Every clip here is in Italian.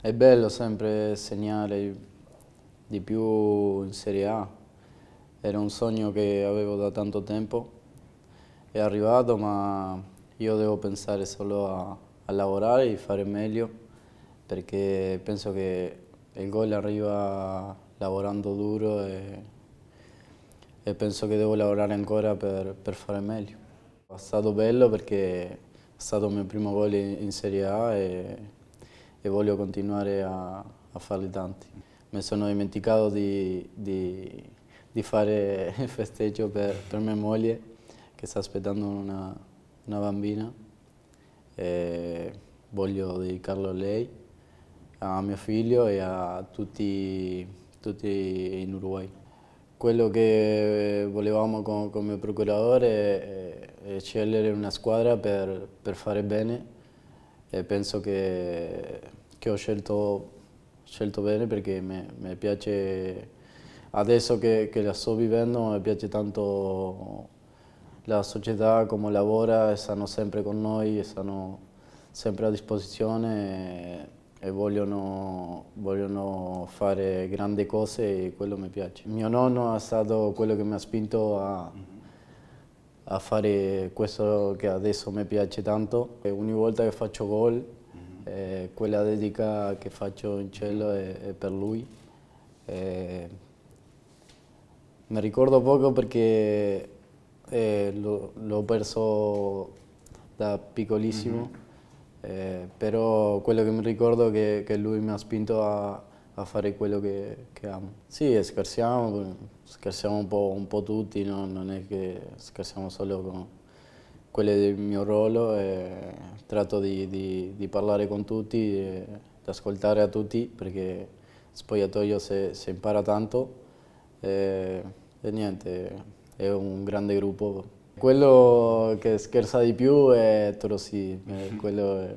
È bello sempre segnare di più in Serie A. Era un sogno che avevo da tanto tempo. È arrivato, ma io devo pensare solo a, a lavorare e fare meglio, perché penso che il gol arriva lavorando duro e, e penso che devo lavorare ancora per, per fare meglio. È stato bello perché è stato il mio primo gol in, in Serie A e, e voglio continuare a, a, farli tanti. Mi sono dimenticato di, di, di fare il festeggio per, per, mia moglie che sta aspettando una, una bambina e voglio dedicarlo a lei, a mio figlio e a tutti, tutti in Uruguay. Quello che volevamo con, con il mio procuratore è, è scegliere una squadra per, per, fare bene e penso che, che ho scelto, scelto, bene perché mi piace, adesso che, che, la sto vivendo, mi piace tanto la società, come lavora, stanno sempre con noi, stanno sempre a disposizione e vogliono, vogliono, fare grandi cose e quello mi piace. Mio nonno è stato quello che mi ha spinto a, a fare questo che adesso mi piace tanto. Ogni volta che faccio gol, eh, quella dedica che faccio in cielo è, è per lui. E mi ricordo poco perché eh, l'ho perso da piccolissimo. Mm -hmm eh, però quello che mi ricordo è che, che lui mi ha spinto a, a fare quello che, che, amo. Sì, scherziamo, scherziamo un po', un po tutti, no? non è che scherziamo solo con quelle del mio ruolo, e tratto di, di, di parlare con tutti, di ascoltare a tutti, perché spogliatoio si, si impara tanto e, e niente, è un grande gruppo quello che scherza di più è Torosì, eh, quello è,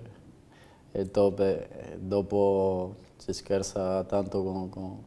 è il top. E dopo si scherza tanto con, con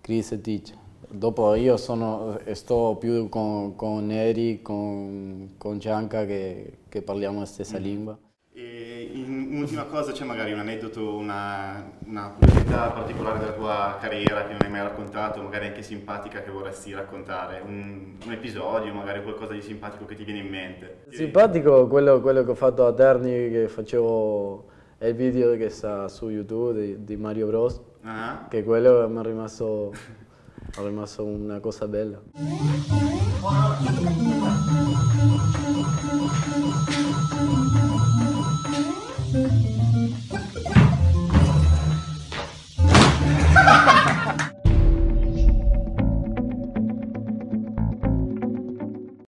Chris e Tic. Dopo io sono, sto più con, con Neri, con, con Gianca che, che parliamo la stessa mm. lingua. E un'ultima cosa, c'è magari un aneddoto, una, una curiosità particolare della tua carriera che non hai mai raccontato, magari anche simpatica che vorresti raccontare? Un, un episodio, magari qualcosa di simpatico che ti viene in mente? Simpatico quello, quello che ho fatto a Terni, che facevo il video che sta su YouTube di, di Mario Bros. -huh. Che quello mi è rimasto, è rimasto una cosa bella.